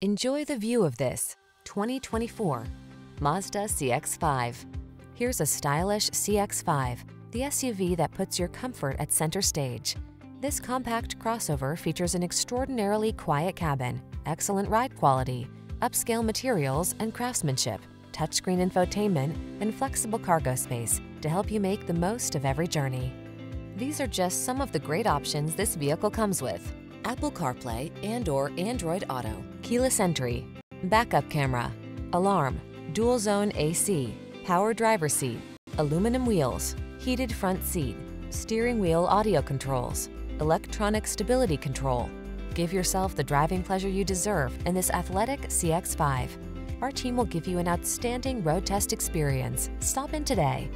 Enjoy the view of this 2024 Mazda CX-5. Here's a stylish CX-5, the SUV that puts your comfort at center stage. This compact crossover features an extraordinarily quiet cabin, excellent ride quality, upscale materials and craftsmanship, touchscreen infotainment, and flexible cargo space to help you make the most of every journey. These are just some of the great options this vehicle comes with. Apple CarPlay and or Android Auto, keyless entry, backup camera, alarm, dual zone AC, power driver seat, aluminum wheels, heated front seat, steering wheel audio controls, electronic stability control. Give yourself the driving pleasure you deserve in this athletic CX-5. Our team will give you an outstanding road test experience. Stop in today.